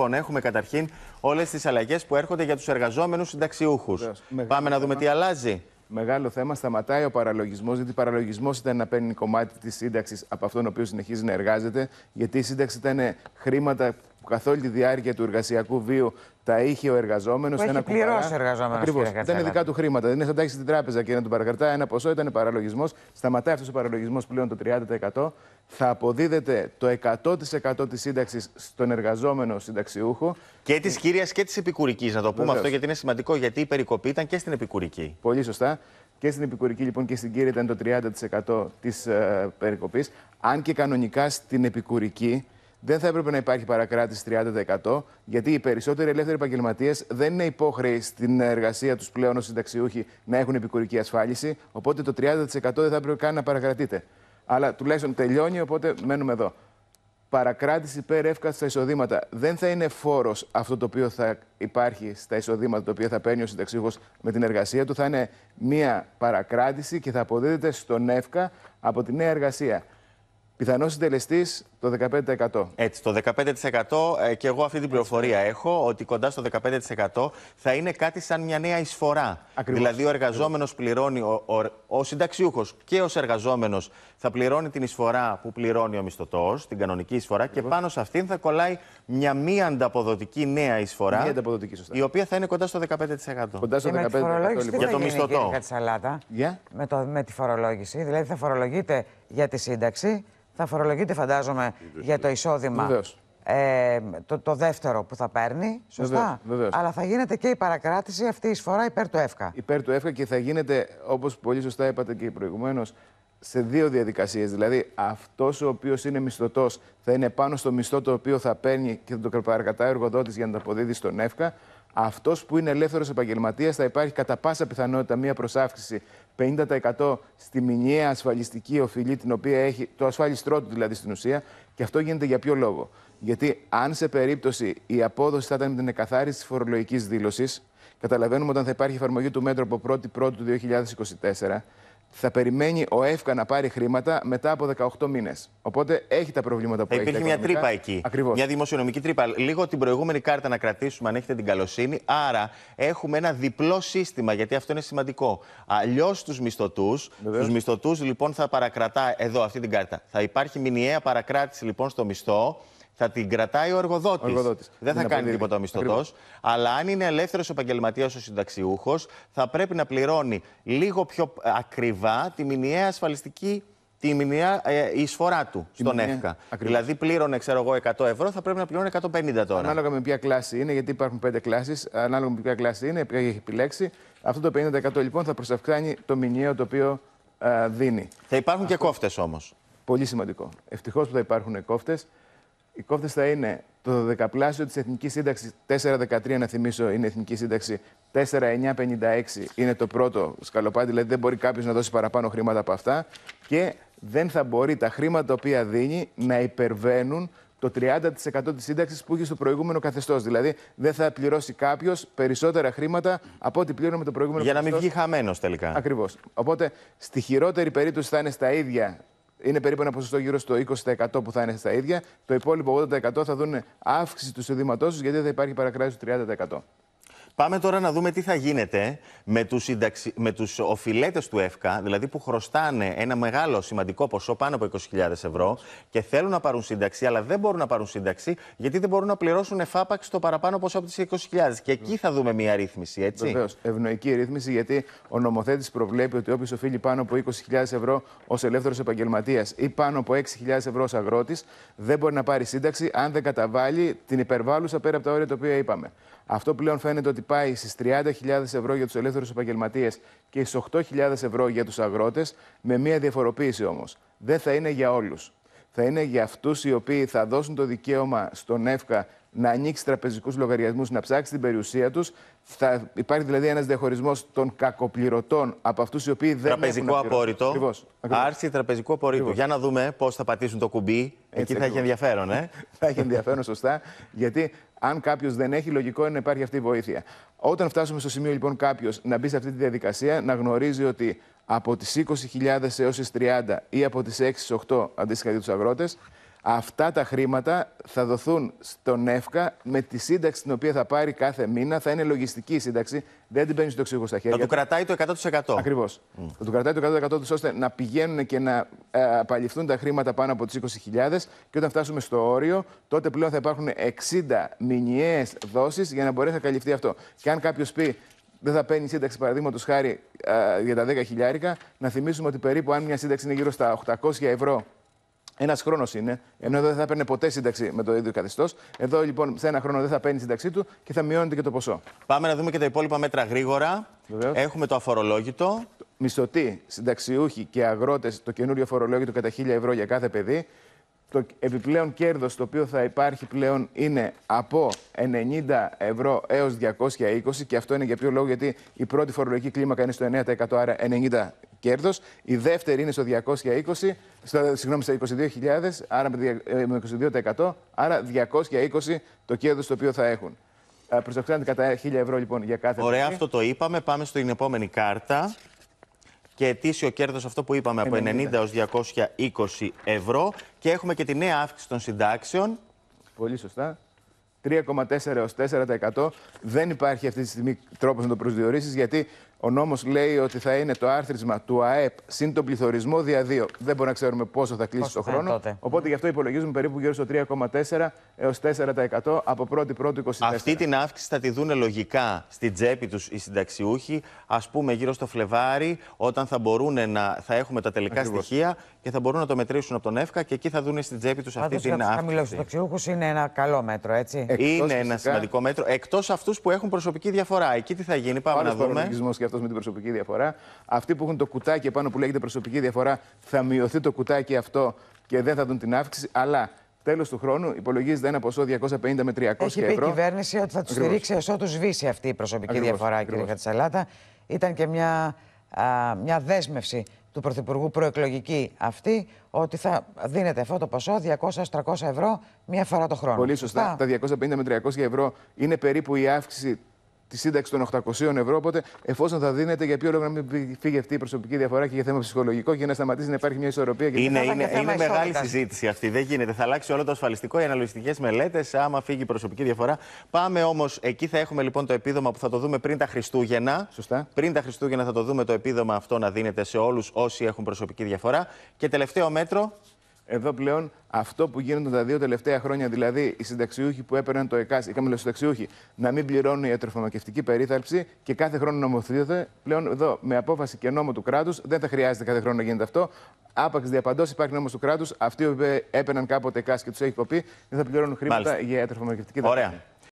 Λοιπόν, έχουμε καταρχήν όλες τις αλλαγές που έρχονται για τους εργαζόμενους συνταξιούχους. Πάμε να δούμε τι αλλάζει. Μεγάλο θέμα. Σταματάει ο παραλογισμός, γιατί παραλογισμός ήταν να παίρνει κομμάτι της σύνταξης από αυτόν ο οποίος συνεχίζει να εργάζεται. Γιατί η σύνταξη ήταν χρήματα που καθ' όλη τη διάρκεια του εργασιακού βίου τα είχε ο εργαζόμενος. Που έχει πληρώσει ο εργαζόμενος. Ακριβώς. Ήταν δικά του χρήματα. Δεν είναι σαν τα έχει στην τράπεζα και να του παρακρατά ένα ποσό, ήταν παραλογισμός. Σταματάει αυτός ο παραλογισμός πλέον το 30%. Θα αποδίδεται το 100% της σύνταξης στον εργαζόμενο συνταξιούχο. Και της κύριας και της επικουρικής, να το πούμε Βεβαίως. αυτό, γιατί είναι σημαντικό, γιατί η περικοπή ήταν και στην επικουρική. Πολύ σωστά. Και στην επικουρική λοιπόν και στην κύρια ήταν το 30% της ε, περικοπής. Αν και κανονικά στην επικουρική δεν θα έπρεπε να υπάρχει παρακράτηση 30%, γιατί οι περισσότεροι ελεύθεροι επαγγελματίες δεν είναι υπόχρεοι στην εργασία τους πλέον ως συνταξιούχοι να έχουν επικουρική ασφάλιση. Οπότε το 30% δεν θα έπρεπε καν να παρακρατείτε. Αλλά τουλάχιστον τελειώνει, οπότε μένουμε εδώ. Παρακράτηση per εύκα στα εισοδήματα. Δεν θα είναι φόρος αυτό το οποίο θα υπάρχει στα εισοδήματα, το οποίο θα παίρνει ο συνταξιούχος με την εργασία του. Θα είναι μία παρακράτηση και θα αποδίδεται στον εύκα από τη νέα εργασία. Πιθανός συντελεστής το 15%. Έτσι, το 15% ε, και εγώ αυτή την πληροφορία έχω ότι κοντά στο 15% θα είναι κάτι σαν μια νέα εισφορά. Ακριβώς. Δηλαδή, ο εργαζόμενος πληρώνει, ο, ο, ο συνταξιούχος και ως εργαζόμενος θα πληρώνει την εισφορά που πληρώνει ο μισθωτός, την κανονική εισφορά, και πάνω σε αυτήν θα κολλάει μια μη ανταποδοτική νέα εισφορά. Μη ανταποδοτική, σωστά. Η οποία θα είναι κοντά στο 15%. Κοντά στο 15% λοιπόν. Για το μισθωτό. Yeah. Με, το, με τη φορολόγηση. Δηλαδή, θα φορολογείται για τη σύνταξη θα φορολογείται, φαντάζομαι, για το εισόδημα. Ε, το, το δεύτερο που θα παίρνει. Σωστά; Βεβαίως, Αλλά θα γίνεται και η παρακράτηση αυτή η εισφορά υπέρ του ΕΦΚΑ. Υπέρ του ΕΦΚΑ και θα γίνεται, όπως πολύ σωστά είπατε και προηγουμένως, σε δύο διαδικασίες. Δηλαδή, αυτός ο οποίος είναι μισθωτός θα είναι πάνω στο μισθό το οποίο θα παίρνει και θα το παρακατάει ο εργοδότης για να το αποδίδει στον ΕΦΚΑ. Αυτός που είναι ελεύθερος επαγγελματίας θα υπάρχει κατά πάσα πιθανότητα μία προσάυξηση 50% στη μηνιαία ασφαλιστική οφειλή, την οποία έχει το ασφάλιστρό του δηλαδή στην ουσία. Και αυτό γίνεται για ποιο λόγο; Γιατί αν σε περίπτωση η απόδοση θα ήταν με την εκαθάριση της φορολογικής δήλωσης, καταλαβαίνουμε όταν θα υπάρχει εφαρμογή του μέτρου από 1η Πρώτου του 2024, θα περιμένει ο ΕΦΚΑ να πάρει χρήματα μετά από 18 μήνες. Οπότε έχει τα προβλήματα που θα έχει. Υπήρχε μια τρύπα εκεί. Ακριβώς. Μια δημοσιονομική τρύπα. Λίγο την προηγούμενη κάρτα να κρατήσουμε, αν έχετε την καλοσύνη. Άρα έχουμε ένα διπλό σύστημα, γιατί αυτό είναι σημαντικό. Αλλιώς τους μισθωτούς. Τους μισθωτούς λοιπόν θα παρακρατά εδώ αυτή την κάρτα. Θα υπάρχει μηνιαία παρακράτηση λοιπόν στο μισθό θα την κρατάει ο εργοδότης. Δεν θα κάνει τίποτα ο μισθωτός. Αλλά αν είναι ελεύθερος επαγγελματίας ο συνταξιούχος, θα πρέπει να πληρώνει λίγο πιο ακριβά τη μηνιαία ασφαλιστική τη μηνιαία ε, εισφορά του στον ΕΦΚΑ. Δηλαδή, πλήρωνε, ξέρω εγώ, 100 ευρώ, θα πρέπει να πληρώνει 150 τώρα. Ανάλογα με ποια κλάση είναι, γιατί υπάρχουν πέντε κλάσεις, ανάλογα με ποια κλάση είναι, ποια έχει επιλέξει. Αυτό το 50% λοιπόν θα προσευκάνει το μηνιαίο το οποίο α, δίνει. Θα υπάρχουν Αυτό... και κόφτες όμως. Πολύ σημαντικό. Ευτυχώς που θα υπάρχουν κόφτες. Οι κόφτε θα είναι το δεκαπλάσιο της Εθνικής Σύνταξης 413, να θυμίσω, είναι η Εθνική Σύνταξη. 4956 είναι το πρώτο σκαλοπάτι, δηλαδή δεν μπορεί κάποιος να δώσει παραπάνω χρήματα από αυτά. Και δεν θα μπορεί τα χρήματα τα οποία δίνει να υπερβαίνουν το 30% της σύνταξης που είχε στο προηγούμενο καθεστώς. Δηλαδή, δεν θα πληρώσει κάποιος περισσότερα χρήματα από ό,τι πλήρωνε με το προηγούμενο καθεστώ. Για να μην βγει χαμένος τελικά. Ακριβώς. Οπότε, στη χειρότερη περίπτωση θα είναι στα ίδια είναι περίπου ένα ποσοστό γύρω στο 20% που θα είναι στα ίδια. Το υπόλοιπο 80% θα δουν αύξηση του εισοδήματός τους γιατί θα υπάρχει παρακράτηση του 30%. Πάμε τώρα να δούμε τι θα γίνεται με τους, συνταξι... με τους οφειλέτες του ΕΦΚΑ, δηλαδή που χρωστάνε ένα μεγάλο σημαντικό ποσό πάνω από 20.000 ευρώ και θέλουν να πάρουν σύνταξη, αλλά δεν μπορούν να πάρουν σύνταξη γιατί δεν μπορούν να πληρώσουν εφάπαξ το παραπάνω ποσό από τις 20.000. Και εκεί θα δούμε μια ρύθμιση, έτσι. Βεβαίως. Ευνοϊκή ρύθμιση, γιατί ο νομοθέτης προβλέπει ότι όποιος οφείλει πάνω από 20.000 ευρώ ως ελεύθερος επαγγελματίας ή πάνω από 6.000 ευρώ ως αγρότης, δεν μπορεί να πάρει σύνταξη αν δεν καταβάλει την υπερβάλλουσα πέρα από τα όρια τα οποία είπαμε. Αυτό πλέον φαίνεται ότι πάει στις 30.000 ευρώ για τους ελεύθερους επαγγελματίες και στις 8.000 ευρώ για τους αγρότες, με μία διαφοροποίηση όμως. Δεν θα είναι για όλους. Θα είναι για αυτούς οι οποίοι θα δώσουν το δικαίωμα στον ΕΦΚΑ να ανοίξει τραπεζικούς λογαριασμούς, να ψάξει την περιουσία τους. Θα υπάρχει δηλαδή ένας διαχωρισμός των κακοπληρωτών από αυτούς οι οποίοι δεν τραπεζικό έχουν απόρριτο. Ακριβώς. Άρση τραπεζικού απορρίτου. Για να δούμε πώς θα πατήσουν το κουμπί. Εκεί θα έχει ενδιαφέρον, ε. θα έχει ενδιαφέρον, σωστά. Γιατί αν κάποιος δεν έχει, λογικό είναι να υπάρχει αυτή η βοήθεια. Όταν φτάσουμε στο σημείο λοιπόν κάποιος να μπει σε αυτή τη διαδικασία, να γνωρίζει ότι από τις 20.000 έως τις 30 ή από τις 6 8 αντίστοιχα για τους αγρότες, Αυτά τα χρήματα θα δοθούν στον ΕΦΚΑ με τη σύνταξη την οποία θα πάρει κάθε μήνα. Θα είναι λογιστική σύνταξη. Δεν την παίρνεις στο εξήγο στα χέρια. Θα του κρατάει το 100%. Ακριβώς. Mm. Θα του κρατάει το 100% τους ώστε να πηγαίνουν και να ε, απαλληφθούν τα χρήματα πάνω από τις 20.000. Και όταν φτάσουμε στο όριο, τότε πλέον θα υπάρχουν 60 μηνιαίες δόσεις για να μπορέσει να καλυφθεί αυτό. Και αν κάποιος πει δεν θα παίρνει σύνταξη, παραδείγματος χάρη για τα 10 χιλιάρικα, να θυμίσουμε ότι περίπου αν μια σύνταξη είναι γύρω στα 800 ευρώ ένας χρόνος είναι, ενώ εδώ δεν θα παίρνει ποτέ σύνταξη με το ίδιο καθεστώς. Εδώ λοιπόν σε ένα χρόνο δεν θα παίρνει σύνταξή του και θα μειώνεται και το ποσό. Πάμε να δούμε και τα υπόλοιπα μέτρα γρήγορα. Βεβαίως. Έχουμε το αφορολόγητο. Μισθωτοί, συνταξιούχοι και αγρότες, το καινούριο αφορολόγητο κατά 1000 ευρώ για κάθε παιδί. Το επιπλέον κέρδος το οποίο θα υπάρχει πλέον είναι από 90 ευρώ έως 220 και αυτό είναι για ποιο λόγο, γιατί η πρώτη φορολογική κλίμακα είναι στο 9%, άρα 90 κέρδος. Η δεύτερη είναι στο 220, στο, συγγνώμη, στα 22.000, άρα με 22%, ε, άρα 220 το κέρδος το οποίο θα έχουν. Προσεχθένται κατά 1.000 ευρώ λοιπόν για κάθε Ωραία, αυτό το είπαμε. Πάμε στην επόμενη κάρτα. Και ετήσιο κέρδος αυτό που είπαμε από 90 έως 220 ευρώ. Και έχουμε και τη νέα αύξηση των συντάξεων. Πολύ σωστά. 3,4 έως 4%. Δεν υπάρχει αυτή τη στιγμή τρόπος να το προσδιορίσεις γιατί ο νόμος λέει ότι θα είναι το άρθρισμα του ΑΕΠ συν τον πληθωρισμό δια 2. Δεν μπορούμε να ξέρουμε πόσο θα κλείσει το χρόνο. Οπότε γι' αυτό υπολογίζουμε περίπου γύρω στο 3,4 έως 4% από 1η Πρώτου 24. Αυτή την αύξηση θα τη δούνε λογικά στην τσέπη τους οι συνταξιούχοι, ας πούμε γύρω στο Φλεβάρι, όταν θα μπορούν να θα έχουμε τα τελικά Ακριβώς. στοιχεία και θα μπορούν να το μετρήσουν από τον ΕΦΚΑ και εκεί θα δουν στην τσέπη τους αυτή την αύξηση. Χαμηλού συνταξιούχους είναι ένα καλό μέτρο, έτσι. Εκτός είναι φυσικά... ένα σημαντικό μέτρο. Εκτός αυτούς που έχουν προσωπική διαφορά. Εκεί τι θα γίνει, πάμε να δούμε αυτό με την προσωπική διαφορά. Αυτοί που έχουν το κουτάκι επάνω που λέγεται προσωπική διαφορά, θα μειωθεί το κουτάκι αυτό και δεν θα δουν την αύξηση. Αλλά τέλος του χρόνου υπολογίζεται ένα ποσό 250 με 300 ευρώ. Έχει πει η κυβέρνηση ότι θα τους στηρίξει ως ότους σβήσει αυτή η προσωπική Ακριβώς. διαφορά, Ακριβώς. κύριε Κατσαλάτα. Ήταν και μια, α, μια δέσμευση του Πρωθυπουργού προεκλογική αυτή ότι θα δίνεται αυτό το ποσό 200-300 ευρώ μία φορά το χρόνο. Πολύ σωστά. Τα 250 με 300 ευρώ είναι περίπου η αύξηση τη σύνταξη των 800 ευρώ. Οπότε, εφόσον θα δίνεται, για ποιο λόγο να μην φύγει αυτή η προσωπική διαφορά και για θέμα ψυχολογικό και να σταματήσει να υπάρχει μια ισορροπία. Είναι, είναι, είναι, είναι μεγάλη συζήτηση αυτή. Δεν γίνεται. Θα αλλάξει όλο το ασφαλιστικό, οι αναλογιστικές μελέτες, άμα φύγει η προσωπική διαφορά. Πάμε όμως, εκεί θα έχουμε λοιπόν το επίδομα που θα το δούμε πριν τα Χριστούγεννα. Σωστά. Πριν τα Χριστούγεννα θα το δούμε το επίδομα αυτό να δίνεται σε όλους όσοι έχουν προσωπική διαφορά. Και τελευταίο μέτρο. Εδώ πλέον αυτό που γίνονται τα δύο τελευταία χρόνια, δηλαδή οι συνταξιούχοι που έπαιρναν το ΕΚΑΣ, οι καμιλοσυνταξιούχοι, να μην πληρώνουν ιατροφαρμακευτική περίθαλψη και κάθε χρόνο νομοθετείται. Πλέον εδώ με απόφαση και νόμο του κράτους δεν θα χρειάζεται κάθε χρόνο να γίνεται αυτό. Άπαξ διαπαντός υπάρχει νόμος του κράτους. Αυτοί που έπαιρναν κάποτε ΕΚΑΣ και τους έχει κοπεί δεν θα πληρώνουν χρήματα Μάλιστα. για ιατροφαρμακευτική Ωραία.